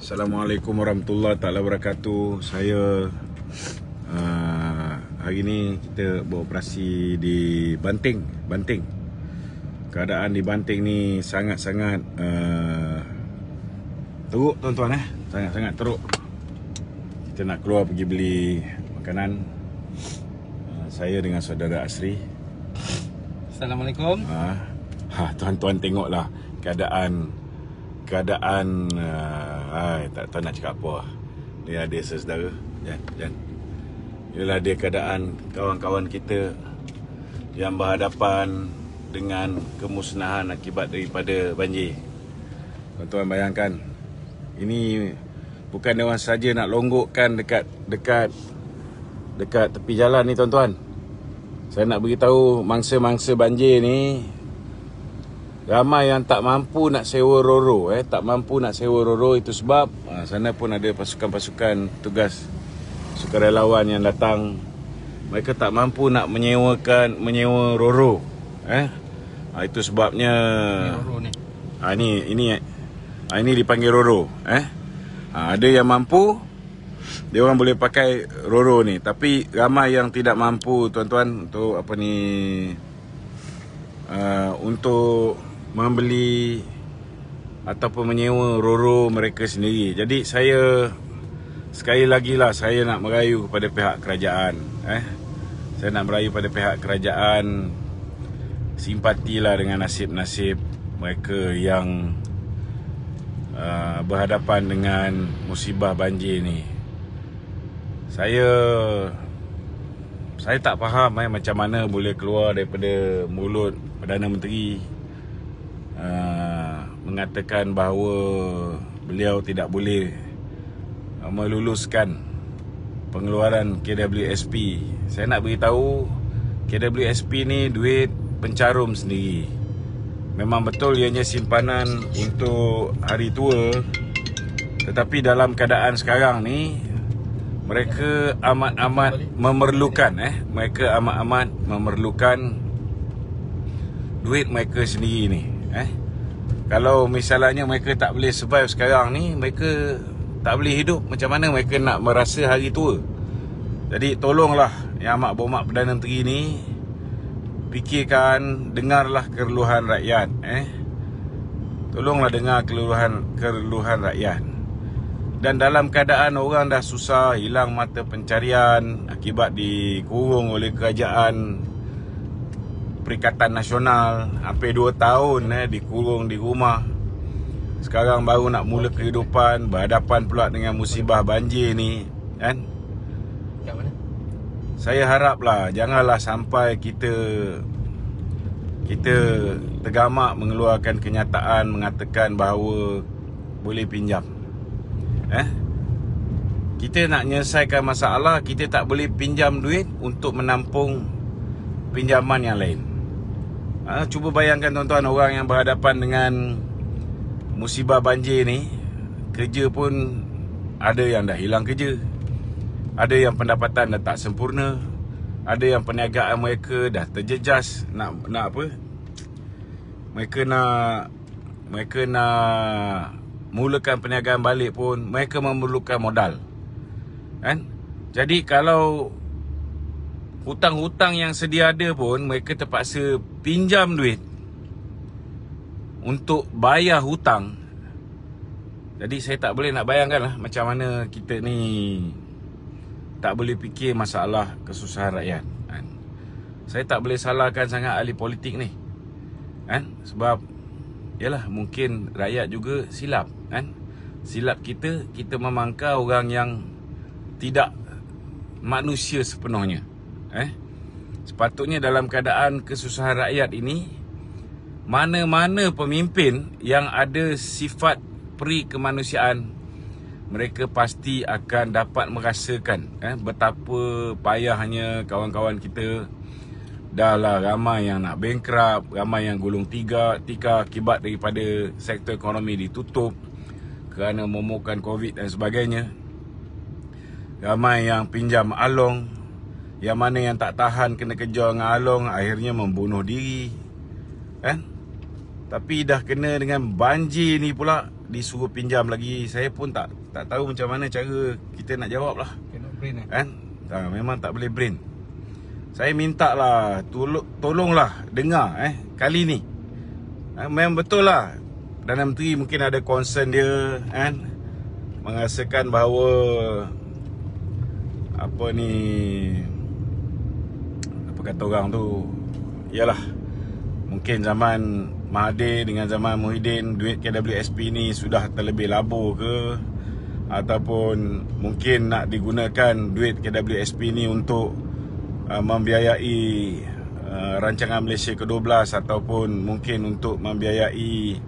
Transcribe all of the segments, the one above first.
Assalamualaikum warahmatullahi taala wabarakatuh. Saya uh, hari ni kita beroperasi di Banting, Banting. Keadaan di Banting ni sangat-sangat uh, teruk tuan-tuan eh. Sangat-sangat teruk. Kita nak keluar pergi beli makanan. Uh, saya dengan saudara Asri. Assalamualaikum. Ha, ha tuan-tuan tengoklah keadaan keadaan uh, ai tak tahu nak cakap apa. Ni ada saudara. Jan, jan. Inilah dia keadaan kawan-kawan kita yang berhadapan dengan kemusnahan akibat daripada banjir. Tuan-tuan bayangkan ini bukan orang saja nak longgokkan dekat dekat dekat tepi jalan ni tuan-tuan. Saya nak beritahu mangsa-mangsa banjir ni Ramai yang tak mampu nak sewa roro eh. Tak mampu nak sewa roro itu sebab ha, sana pun ada pasukan-pasukan tugas sukarelawan yang datang. Mereka tak mampu nak menyewakan menyewa roro eh. Ha, itu sebabnya Roro ni. ha, ini ini ha, ini dipanggil roro eh. Ha, ada yang mampu dia orang boleh pakai roro ni. Tapi ramai yang tidak mampu tuan-tuan untuk apa ni uh, untuk membeli ataupun menyewa roro mereka sendiri. Jadi saya sekali lagi lah saya nak merayu kepada pihak kerajaan eh. Saya nak merayu pada pihak kerajaan simpatilah dengan nasib-nasib mereka yang uh, berhadapan dengan musibah banjir ni. Saya saya tak faham eh, macam mana boleh keluar daripada mulut Perdana Menteri uh, mengatakan bahawa beliau tidak boleh uh, meluluskan pengeluaran KWSP. Saya nak beritahu KWSP ni duit pencarum sendiri. Memang betul ianya simpanan untuk hari tua. Tetapi dalam keadaan sekarang ni mereka amat-amat memerlukan eh mereka amat-amat memerlukan duit mereka sendiri ni eh? Kalau misalnya mereka tak boleh survive sekarang ni mereka tak boleh hidup. Macam mana mereka nak merasa hari tua? Jadi tolonglah yang amat berhormat Perdana Menteri ni fikirkan dengarlah keluhan rakyat eh? Tolonglah dengar keluhan keluhan rakyat. Dan dalam keadaan orang dah susah hilang mata pencarian akibat dikurung oleh kerajaan Perikatan Nasional. Hampir 2 tahun eh dikurung di rumah. Sekarang baru nak mula kehidupan berhadapan pula dengan musibah banjir ni kan? Kat mana? saya haraplah janganlah sampai kita kita tergamak mengeluarkan kenyataan mengatakan bahawa boleh pinjam. Eh? Kita nak menyelesaikan masalah Kita tak boleh pinjam duit Untuk menampung Pinjaman yang lain ha, Cuba bayangkan tuan-tuan Orang yang berhadapan dengan Musibah banjir ni Kerja pun Ada yang dah hilang kerja Ada yang pendapatan dah tak sempurna Ada yang perniagaan mereka Dah terjejas Nak nak apa Mereka nak Mereka nak mulakan perniagaan balik pun mereka memerlukan modal. Kan? Jadi kalau hutang-hutang yang sedia ada pun mereka terpaksa pinjam duit untuk bayar hutang. Jadi saya tak boleh nak bayangkan lah macam mana kita ni tak boleh fikir masalah kesusahan rakyat. Kan? Saya tak boleh salahkan sangat ahli politik ni. Kan? Sebab yalah mungkin rakyat juga silap kan silap kita kita memangka orang yang tidak manusia sepenuhnya eh? Sepatutnya dalam keadaan kesusahan rakyat ini mana-mana pemimpin yang ada sifat peri kemanusiaan mereka pasti akan dapat merasakan eh betapa payahnya kawan-kawan kita. Dah lah ramai yang nak bankrupt Ramai yang gulung tiga, tika akibat daripada sektor ekonomi ditutup Kerana memukan COVID dan sebagainya. Ramai yang pinjam along Yang mana yang tak tahan kena kejar dengan along Akhirnya membunuh diri. Kan? Tapi dah kena dengan banjir ni pula disuruh pinjam lagi. Saya pun tak tak tahu macam mana cara kita nak jawab lah. Cannot brain eh. Kan? Ha, Memang tak boleh brain. Saya minta lah tolong, Tolonglah dengar eh Kali ni. Ha, Memang betul lah. Perdana Menteri mungkin ada concern dia kan? Merasakan bahawa Apa ni Apa kata orang tu. Yalah. Mungkin zaman Mahathir dengan zaman Muhyiddin Duit KWSP ni sudah terlebih labur ke? Ataupun mungkin nak digunakan duit KWSP ni untuk uh, Membiayai uh, rancangan Malaysia ke-12 Ataupun mungkin untuk membiayai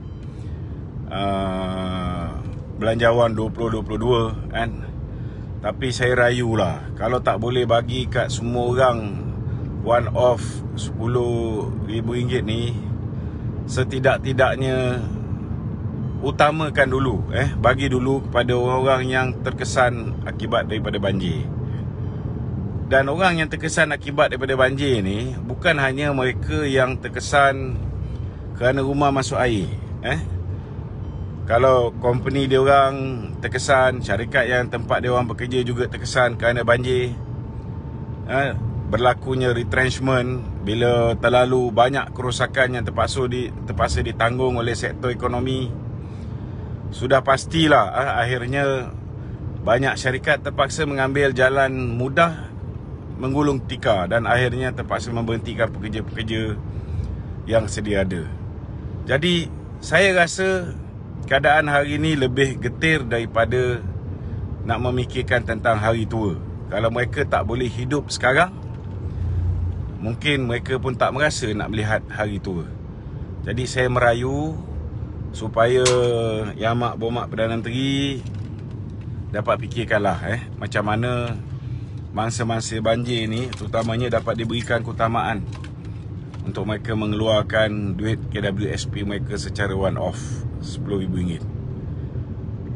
uh, Belanjawan 2022 kan? Tapi saya rayu lah Kalau tak boleh bagi kat semua orang One off RM10,000 ni setidak-tidaknya utamakan dulu eh bagi dulu kepada orang-orang yang terkesan akibat daripada banjir. Dan orang yang terkesan akibat daripada banjir ni bukan hanya mereka yang terkesan kerana rumah masuk air, eh. Kalau company dia orang terkesan, syarikat yang tempat dia orang bekerja juga terkesan kerana banjir. Eh, berlakunya retrenchment bila terlalu banyak kerosakan yang terpaksa di terpaksa ditanggung oleh sektor ekonomi sudah pastilah eh, akhirnya banyak syarikat terpaksa mengambil jalan mudah menggulung tika dan akhirnya terpaksa memberhentikan pekerja-pekerja yang sedia ada. Jadi saya rasa keadaan hari ini lebih getir daripada nak memikirkan tentang hari tua. Kalau mereka tak boleh hidup sekarang, mungkin mereka pun tak merasa nak melihat hari tua. Jadi saya merayu supaya Yang Mak Bomak Perdana Menteri dapat fikirkanlah eh macam mana mangsa-mangsa banjir ni terutamanya dapat diberikan keutamaan untuk mereka mengeluarkan duit KWSP mereka secara one off RM10,000.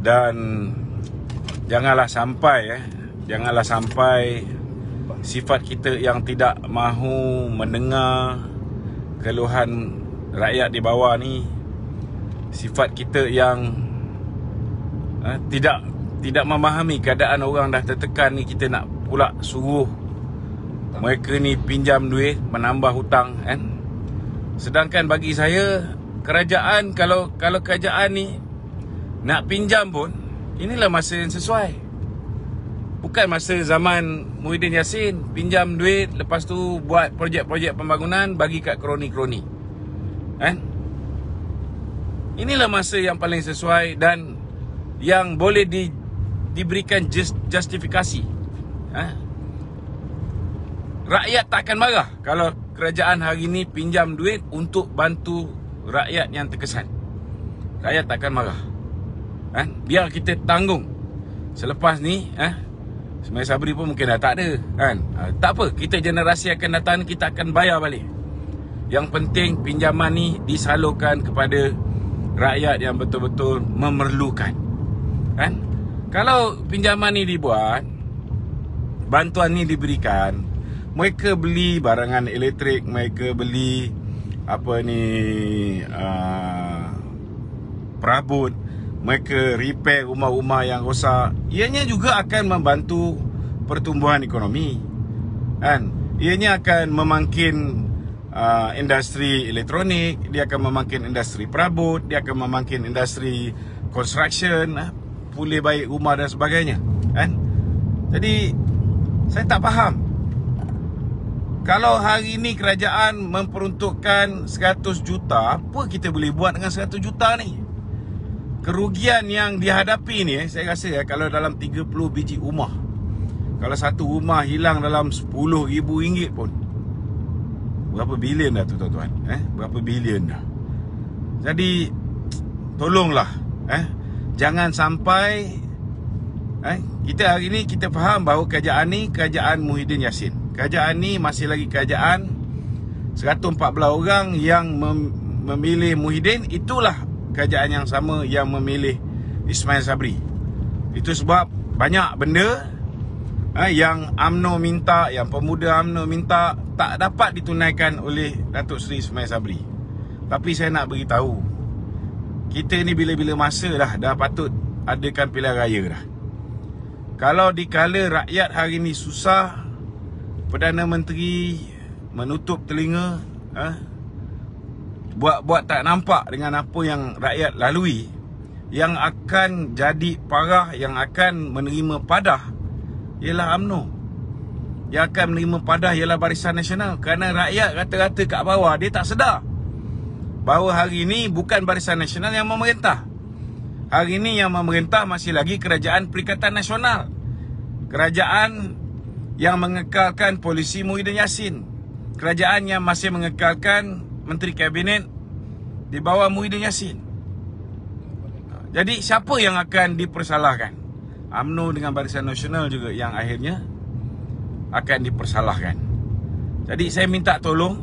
Dan janganlah sampai eh janganlah sampai sifat kita yang tidak mahu mendengar keluhan rakyat di bawah ni sifat kita yang uh, tidak tidak memahami keadaan orang dah tertekan ni kita nak pula suruh mereka ni pinjam duit menambah hutang kan? Sedangkan bagi saya kerajaan kalau kalau kerajaan ni nak pinjam pun inilah masa yang sesuai Bukan masa zaman Muhyiddin Yassin Pinjam duit Lepas tu buat projek-projek pembangunan Bagi kat kroni-kroni Kan Inilah masa yang paling sesuai Dan Yang boleh di, diberikan just, justifikasi ha? Rakyat tak akan marah Kalau kerajaan hari ini pinjam duit Untuk bantu rakyat yang terkesan Rakyat tak akan marah ha? Biar kita tanggung Selepas ni ha? Semai Sabri pun mungkin dah tak ada kan? Ha, tak apa, kita generasi akan datang kita akan bayar balik Yang penting pinjaman ni disalurkan kepada rakyat yang betul-betul memerlukan kan? Kalau pinjaman ni dibuat Bantuan ni diberikan Mereka beli barangan elektrik Mereka beli Apa ni uh, Perabot mereka repair rumah-rumah yang rosak ianya juga akan membantu pertumbuhan ekonomi kan? Ianya akan memangkin uh, industri elektronik dia akan memangkin industri perabot dia akan memangkin industri construction uh, pulih baik rumah dan sebagainya kan? Jadi saya tak faham. Kalau hari ini kerajaan memperuntukkan 100 juta apa kita boleh buat dengan 100 juta ni kerugian yang dihadapi ni eh, saya rasa ya kalau dalam 30 biji rumah kalau satu rumah hilang dalam RM10,000 pun berapa bilion dah tu tuan-tuan eh? Berapa bilion dah? Jadi tolonglah eh? Jangan sampai eh? Kita hari ni kita faham bahawa kerajaan ni kerajaan Muhyiddin Yassin. Kerajaan ni masih lagi kerajaan 114 orang yang mem- memilih Muhyiddin. Itulah kerajaan yang sama yang memilih Ismail Sabri. Itu sebab banyak benda eh, yang AMNO minta, yang pemuda AMNO minta tak dapat ditunaikan oleh Datuk Seri Ismail Sabri. Tapi saya nak beritahu kita ni bila-bila masa dah dah patut adakan pilihan raya dah. Kalau dikala rakyat hari ni susah, Perdana Menteri menutup telinga, ha? Buat-buat tak nampak dengan apa yang rakyat lalui, yang akan jadi parah, yang akan menerima padah, ialah UMNO. Yang akan menerima padah ialah Barisan Nasional. Kerana rakyat rata-rata kat bawah, dia tak sedar. Bahawa hari ini bukan Barisan Nasional yang memerintah. Hari ini yang memerintah masih lagi Kerajaan Perikatan Nasional. Kerajaan yang mengekalkan polisi Muhyiddin Yassin. Kerajaan yang masih mengekalkan Menteri Kabinet di bawah Muhyiddin Yassin. Jadi siapa yang akan dipersalahkan? AMNO dengan Barisan Nasional juga yang akhirnya akan dipersalahkan. Jadi saya minta tolong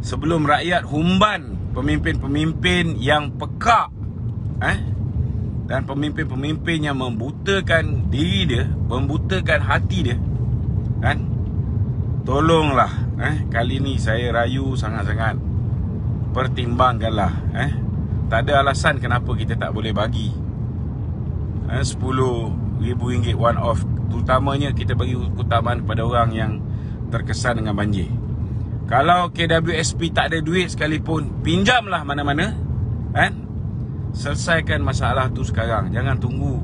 sebelum rakyat humban pemimpin-pemimpin yang pekak eh dan pemimpin-pemimpin yang membutakan diri dia, membutakan hati dia. Kan? Tolonglah eh kali ni saya rayu sangat-sangat. Pertimbangkanlah eh. Tak ada alasan kenapa kita tak boleh bagi eh 10 ribu ringgit one off terutamanya kita bagi keutamaan kepada orang yang terkesan dengan banjir. Kalau KWSP tak ada duit sekalipun, pinjamlah mana-mana. Kan? selesaikan masalah tu sekarang jangan tunggu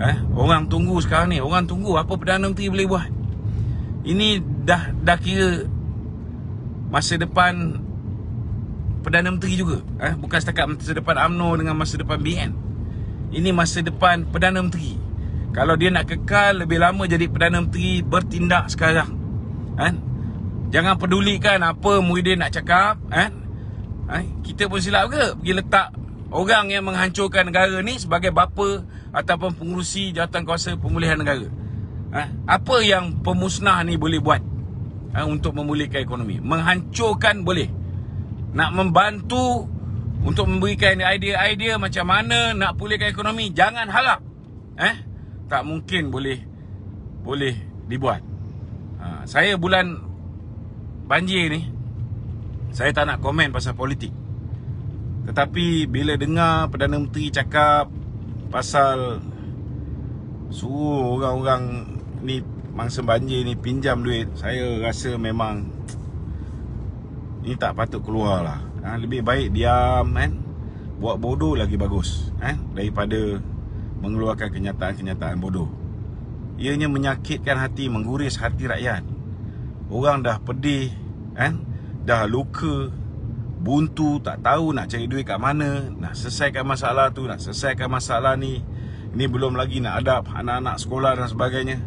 eh orang tunggu sekarang ni orang tunggu apa perdana menteri boleh buat ini dah dah kira masa depan perdana menteri juga eh bukan setakat masa depan AMNO dengan masa depan BN ini masa depan perdana menteri kalau dia nak kekal lebih lama jadi perdana menteri bertindak sekarang kan jangan pedulikan apa Muhyiddin nak cakap kan eh kita pun silap ke pergi letak orang yang menghancurkan negara ni sebagai bapa ataupun pengurusi jawatan kuasa pemulihan negara. Ha? Apa yang pemusnah ni boleh buat ha? untuk memulihkan ekonomi? Menghancurkan boleh. Nak membantu untuk memberikan idea-idea macam mana nak pulihkan ekonomi, jangan harap. Eh? Tak mungkin boleh boleh dibuat. Ha, saya bulan banjir ni, saya tak nak komen pasal politik. Tetapi bila dengar Perdana Menteri cakap pasal suruh orang-orang ni mangsa banjir ni pinjam duit, saya rasa memang ini tak patut keluar lah. Ha, lebih baik diam kan. Buat bodoh lagi bagus eh, daripada mengeluarkan kenyataan-kenyataan bodoh. Ianya menyakitkan hati, mengguris hati rakyat. Orang dah pedih kan, dah luka, buntu tak tahu nak cari duit kat mana nak selesaikan masalah tu nak selesaikan masalah ni ini belum lagi nak adap anak-anak sekolah dan sebagainya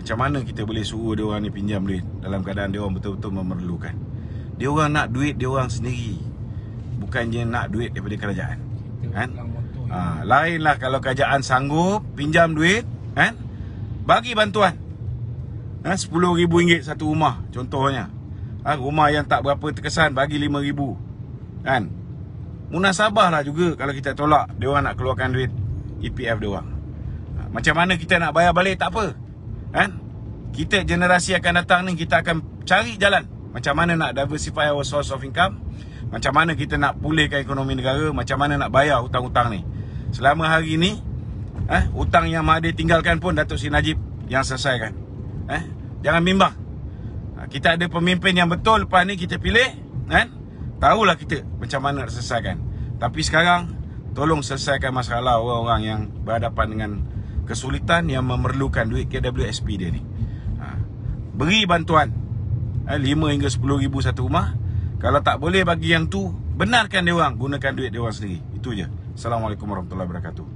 macam mana kita boleh suruh dia orang ni pinjam duit dalam keadaan dia orang betul-betul memerlukan dia orang nak duit dia orang sendiri. Bukannya nak duit daripada kerajaan. Kan? ha, lainlah kalau kerajaan sanggup pinjam duit kan? Bagi bantuan. Ha, RM10,000 satu rumah contohnya. Ha, Rumah yang tak berapa terkesan Bagi RM5,000 Kan? Munasabah lah juga Kalau kita tolak Dia orang nak keluarkan duit EPF dia orang. Ha, Macam mana kita nak bayar balik Tak apa. Kan? Kita generasi akan datang ni Kita akan cari jalan Macam mana nak diversify our source of income? Macam mana kita nak pulihkan ekonomi negara? Macam mana nak bayar hutang-hutang ni? Selama hari ni eh, Hutang yang Mahathir tinggalkan pun Datuk Sri Najib Yang selesaikan. Eh, Jangan bimbang. Kita ada pemimpin yang betul lepas ni kita pilih kan tahulah kita macam mana nak selesaikan. Tapi sekarang tolong selesaikan masalah orang-orang yang berhadapan dengan kesulitan yang memerlukan duit KWSP dia ni. Ha. beri bantuan. eh, 5 hingga 10 ribu satu rumah. Kalau tak boleh bagi yang tu benarkan dia orang. Gunakan duit dia orang sendiri. Itu je. Assalamualaikum warahmatullahi wabarakatuh